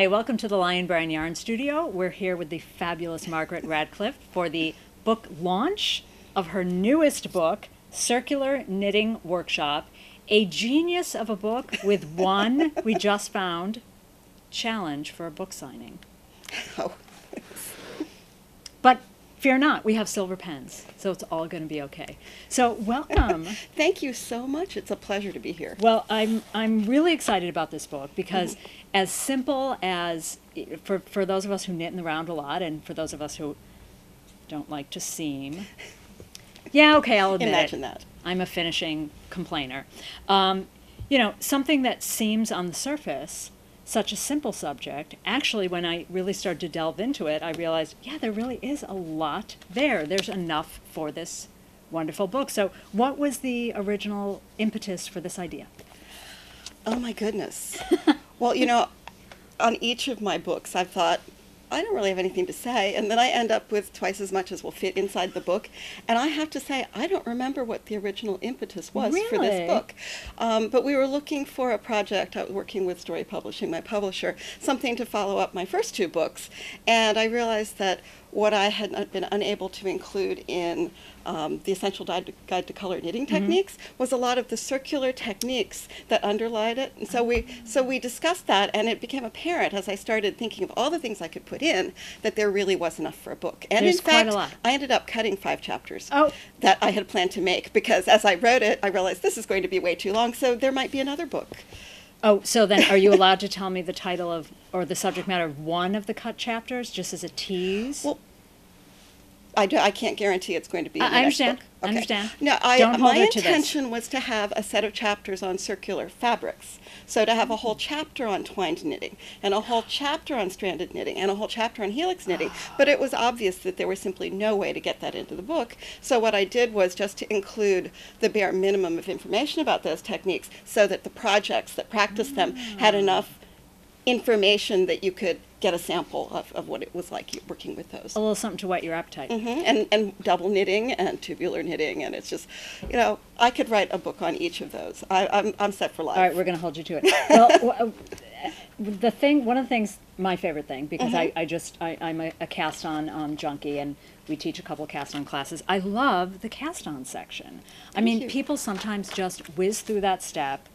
Hi, welcome to the Lion Brand Yarn Studio. We're here with the fabulous Margaret Radcliffe for the book launch of her newest book, Circular Knitting Workshop, a genius of a book with one we just found challenge for a book signing. Oh, But fear not, we have silver pens, so it's all going to be okay. So, welcome. thank you so much. It's a pleasure to be here. Well, I'm I'm really excited about this book because as simple as for for those of us who knit in the round a lot and for those of us who don't like to seam. Yeah, okay, I'll admit Imagine it. that. I'm a finishing complainer. Um, you know, something that seems on the surface such a simple subject. Actually, when I really started to delve into it, I realized, yeah, there really is a lot there. There's enough for this wonderful book. So, what was the original impetus for this idea? Oh my goodness. well, you know, on each of my books, I've thought, I don't really have anything to say. And then I end up with twice as much as will fit inside the book. And I have to say, I don't remember what the original impetus was for this book. Um, but we were looking for a project. I was working with Storey Publishing, my publisher, something to follow up my first two books. And I realized that what I had been unable to include in um, the Essential Guide to, Color Knitting Techniques was a lot of the circular techniques that underlied it. And so we so we discussed that, and it became apparent as I started thinking of all the things I could put in that there really was enough for a book. And There's in quite a fact, lot. I ended up cutting five chapters Oh. that I had planned to make because as I wrote it, I realized this is going to be way too long. So there might be another book. Oh, so then are you allowed to tell me the title of or the subject matter of one of the cut chapters just as a tease? Well, I, do, I can't guarantee it's going to be. I- I understand. I understand. No, I, Don't my her to this. intention was to have a set of chapters on circular fabrics. So to have a whole chapter on twined knitting, and a whole chapter on stranded knitting, and a whole chapter on helix knitting. But it was obvious that there was simply no way to get that into the book. So what I did was just to include the bare minimum of information about those techniques, so that the projects that practiced them had Mm. enough information that you could get a sample of, of what it was like working with those. a little something to whet your appetite. hmm And, and double knitting and tubular knitting, and it's just, you know, I could write a book on each of those. I, I'm, I'm set for life. All right, we're going to hold you to it. Well, the thing, one of the things, my favorite thing, because I, I just, I, I'm a, a cast on um, junkie and we teach a couple cast on classes. I love the cast on section. I mean, you. people sometimes just whiz through that step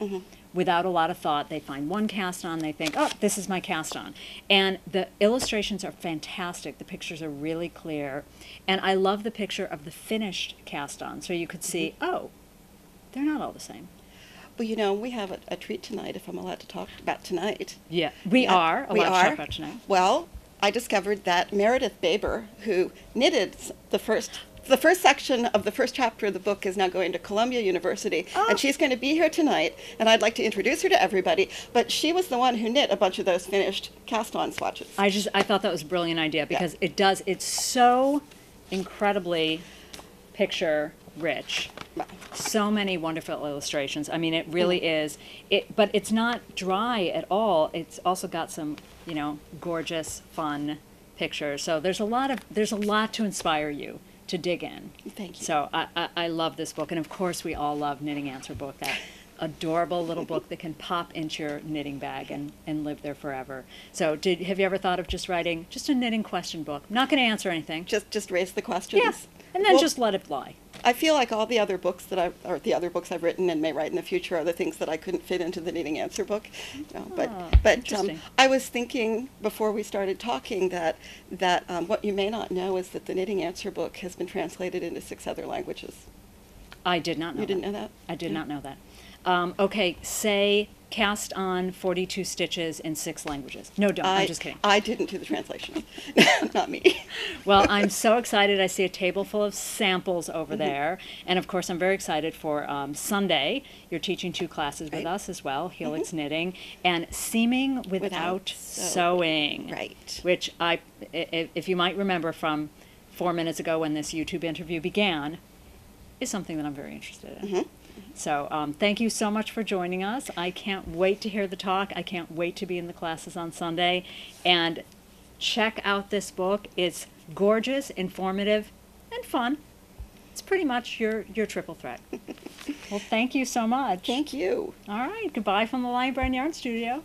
without a lot of thought. They find one cast on, they think, oh, this is my cast on. And the illustrations are fantastic. The pictures are really clear. And I love the picture of the finished cast on. So you could see, mm-hmm. oh, they're not all the same. Well, you know, we have a, a treat tonight, if I'm allowed to talk about tonight. Yeah, we are. we are. talk about tonight. Well, I discovered that Meredith Baber, who knitted the first the first section of the first chapter of the book is now going to Columbia University, Oh. and she's going to be here tonight. And I'd like to introduce her to everybody. But she was the one who knit a bunch of those finished cast-on swatches. I just I thought that was a brilliant idea because it does it's so incredibly picture rich. So many wonderful illustrations. I mean, it really mm-hmm. is. It, but it's not dry at all. It's also got some, you know, gorgeous, fun pictures. So there's a lot of there's a lot to inspire you to dig in. Thank you. So I, I, I love this book, and of course we all love Knitting Answer Book. That adorable little book that can pop into your knitting bag and, and live there forever. So did have you ever thought of just writing just a knitting question book? not going to answer anything. Just just raise the questions. yeah, and then Well, just let it fly. I feel like all the other books that I, or the other books I've written and may write in the future are the things that I couldn't fit into the knitting answer book. You know, but Ah, but um. I was thinking before we started talking that that um, what you may not know is that the knitting answer book has been translated into six other languages. I did not know. You didn't that. know that? I did not know that. Um, okay, say cast on 42 stitches in six languages. No, don't. I, I'm just kidding. I didn't do the translation, not me. Well, I'm so excited. I see a table full of samples over Mm-hmm. there. And of course, I'm very excited for um, Sunday. You're teaching two classes with Right. Mm-hmm. us as well helix knitting and seaming without, Without sewing. sewing. Right. Which I, i- i- if you might remember from four minutes ago when this YouTube interview began, is something that I'm very interested in. Mhm. So um, thank you so much for joining us. I can't wait to hear the talk. I can't wait to be in the classes on Sunday. And check out this book. It's gorgeous, informative, and fun. It's pretty much your, your triple threat. well, thank you so much. Thank you. All right. Goodbye from the Lion Brand Yarn Studio.